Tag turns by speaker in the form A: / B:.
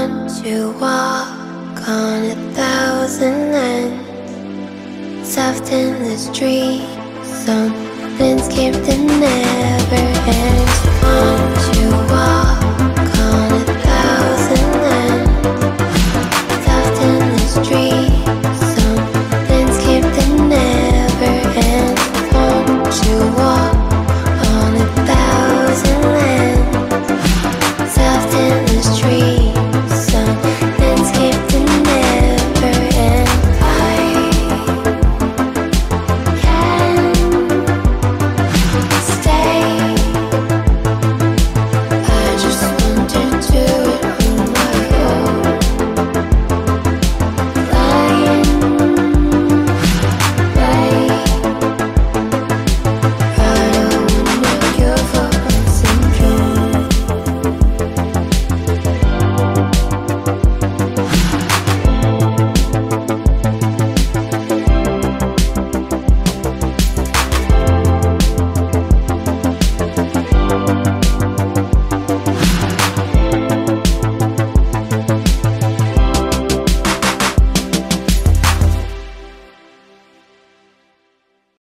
A: want to walk on a thousand lands Soft in the street, something's game that never ends.